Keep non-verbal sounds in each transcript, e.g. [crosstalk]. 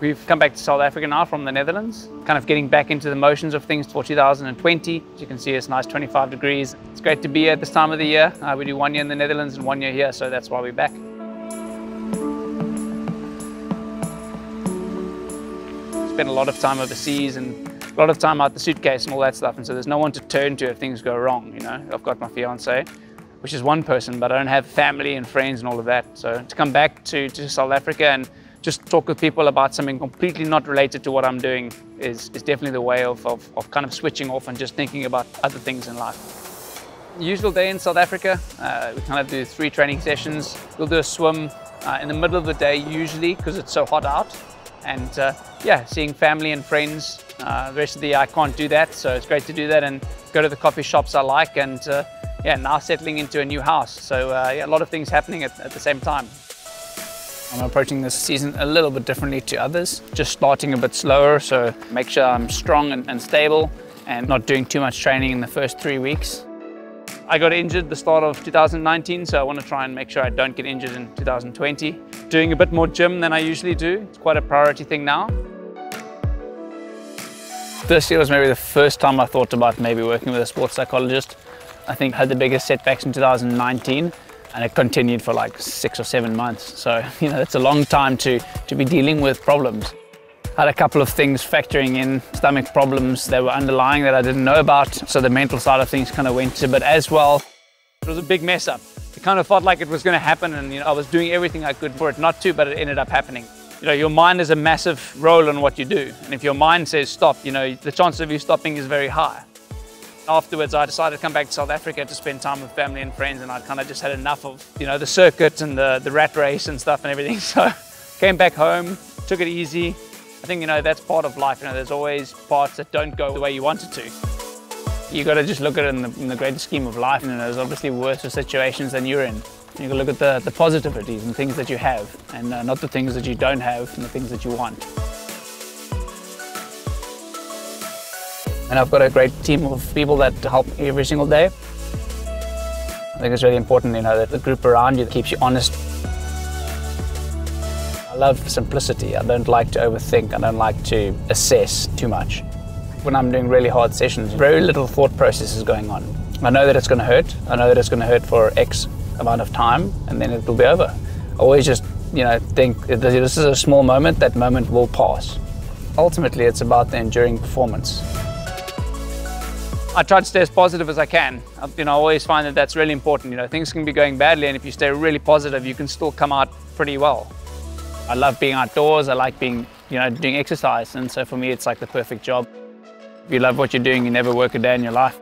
We've come back to South Africa now from the Netherlands, kind of getting back into the motions of things for 2020. As you can see, it's nice 25 degrees. It's great to be here at this time of the year. Uh, we do one year in the Netherlands and one year here, so that's why we're back. Spent a lot of time overseas and a lot of time out the suitcase and all that stuff, and so there's no one to turn to if things go wrong, you know. I've got my fiance, which is one person, but I don't have family and friends and all of that. So to come back to, to South Africa and just talk with people about something completely not related to what I'm doing is, is definitely the way of, of, of kind of switching off and just thinking about other things in life. Usual day in South Africa, uh, we kind of do three training sessions. We'll do a swim uh, in the middle of the day usually because it's so hot out. And uh, yeah, seeing family and friends. Uh, the rest of the year I can't do that, so it's great to do that and go to the coffee shops I like and uh, yeah, now settling into a new house. So uh, yeah, a lot of things happening at, at the same time. I'm approaching this season a little bit differently to others, just starting a bit slower, so make sure I'm strong and, and, stable and not doing too much training in the first three weeks. I got injured the start of 2019, so I want to try and make sure I don't get injured in 2020. Doing a bit more gym than I usually do. It's quite a priority thing now. This year was maybe the first time I thought about maybe working with a sports psychologist. I think I had the biggest setbacks in 2019 and it continued for like six or seven months. So, [laughs] you know, it's a long time to, to be dealing with problems. I had a couple of things factoring in, stomach problems that were underlying that I didn't know about. So the mental side of things kind of went a bit as well. It was a big mess up. It kind of felt like it was going to happen and, you know, I was doing everything I could for it not to, but it ended up happening. You know, your mind has a massive role in what you do. And if your mind says stop, you know, the chance of you stopping is very high afterwards I decided to come back to South Africa to spend time with family and friends and I kind of just had enough of, you know, the circuit and the, the rat race and stuff and everything. [laughs] So came back home, took it easy. I think, you know, that's part of life. You know, there's always parts that don't go the way you want it to. You got to just look at it in the, in the greater scheme of life. You know, there's obviously worse situations than you're in. You to look at the, the positivities and things that you have and uh, not the things that you don't have and the things that you want. And I've got a great team of people that help me every single day. I think it's really important, you know, that the group around you keeps you honest. I love simplicity. I don't like to overthink. I don't like to assess too much. When I'm doing really hard sessions, very little thought process is going on. I know that it's going to hurt. I know that it's going to hurt for X amount of time, and then it will be over. I always just, you know, think this is a small moment. That moment will pass. Ultimately, it's about the enduring performance. I try to stay as positive as I can. Uh, you know, I always find that that's really important. You know, things can be going badly and if you stay really positive, you can still come out pretty well. I love being outdoors. I like being, you know, doing exercise. And so for me, it's like the perfect job. If you love what you're doing, you never work a day in your life.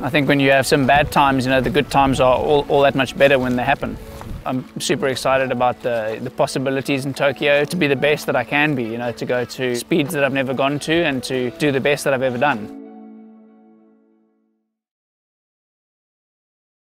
I think when you have some bad times, you know, the good times are all, all that much better when they happen. I'm super excited about the, the possibilities in Tokyo to be the best that I can be, you know, to go to speeds that I've never gone to and to do the best that I've ever done.